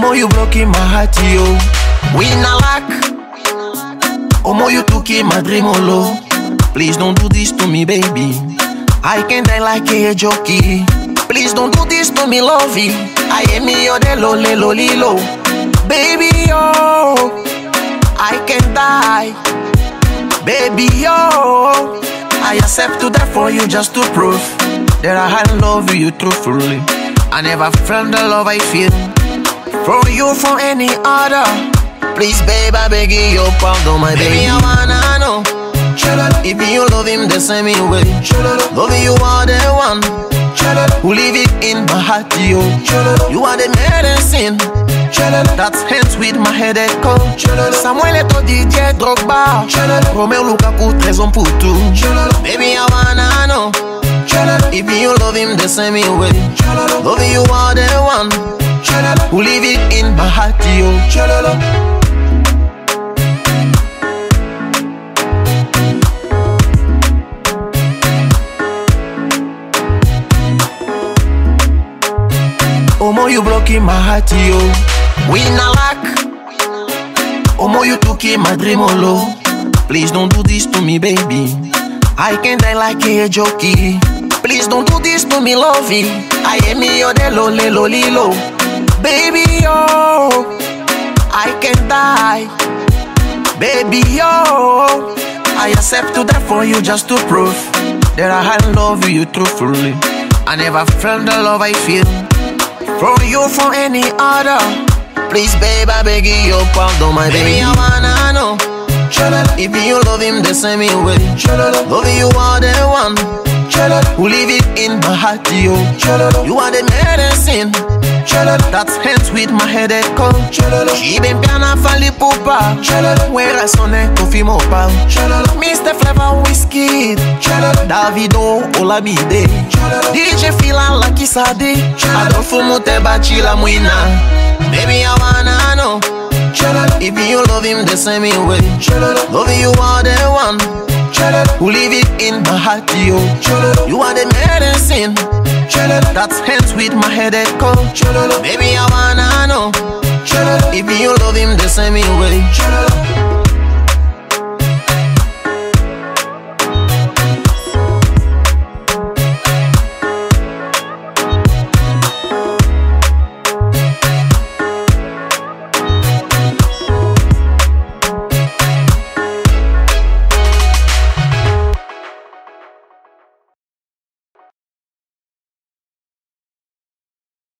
Omo, you broken my heart, yo. We not lack. Omo, you took in my dream, oh low. Please don't do this to me, baby. I can die like a jockey. Please don't do this to me, lovey. I am your oh, de lo le lo li lo. Baby, yo. I can die. Baby, yo. I accept to die for you just to prove that I love you truthfully. I never felt the love I feel for you from any other. Please, babe, I beg you, pardon, my baby. baby. I wanna know if you love him the same way. Love you are the one who leave it in my heart, yo. You are the medicine that's hands with my headache. oh. Samuel Eto'o Didier Drogba, Romelu Lukaku, très homme pour tout. Baby, I wanna know if you love him the same way. Love you are the one who leave it in my heart, yo. Omo, you broken my heart, yo. We not lack. Omo, you took in my dream, oh. Please don't do this to me, baby. I can die like a jockey. Please don't do this to me, lovey. I am me your de lo le lo li lo. Baby, yo. I can die. Baby, yo. I accept to die for you just to prove that I love you truthfully. I never felt the love I feel from you from any other. Please, babe, I beg you, pardon, my baby. I wanna know if you love him the same way. Love you are the one who leave it in my heart, yo. You are the medicine that's hands with my headache. oh. Even piano fali pupa. Where I sonne coffee mopa. Mr. Flavor Whiskey. Davido Olamide. DJ Filan Lucky Sade. Adolfo Muteba Chila Muina. Baby, I wanna know. If you love him the same way, love you are the one who leave it in my heart, yo. You are the medicine that's hands with my headache, oh. Baby, I wanna know if you love him the same way,